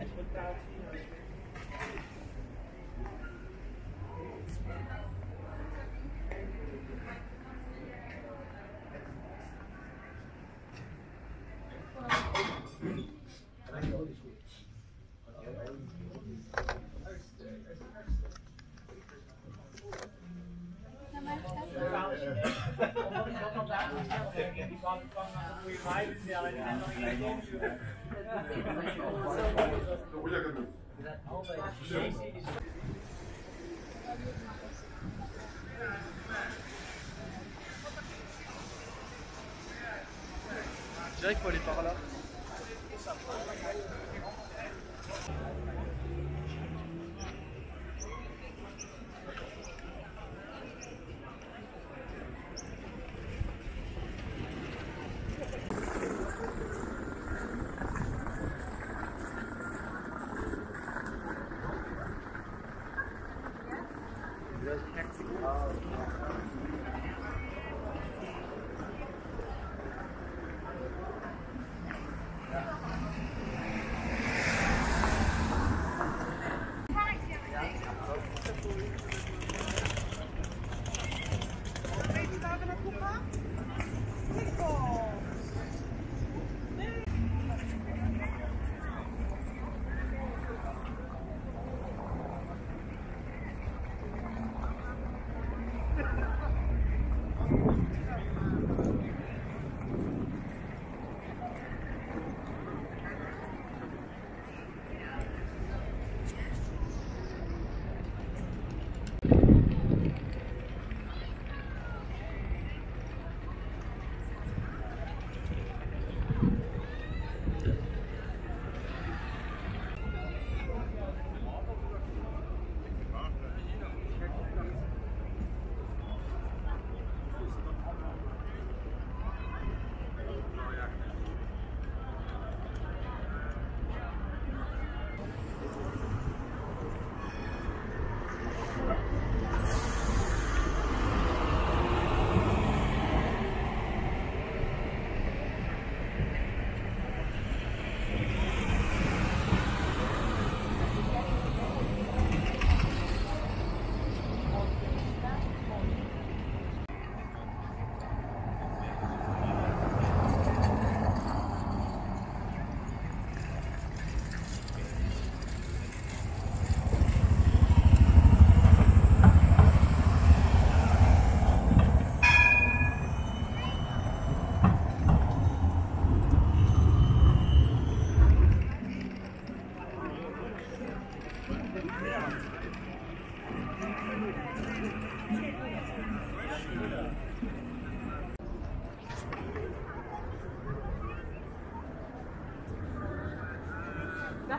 exploitatie. Je dirais qu'il faut aller par là. 来。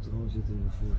Boterham zit in de voer.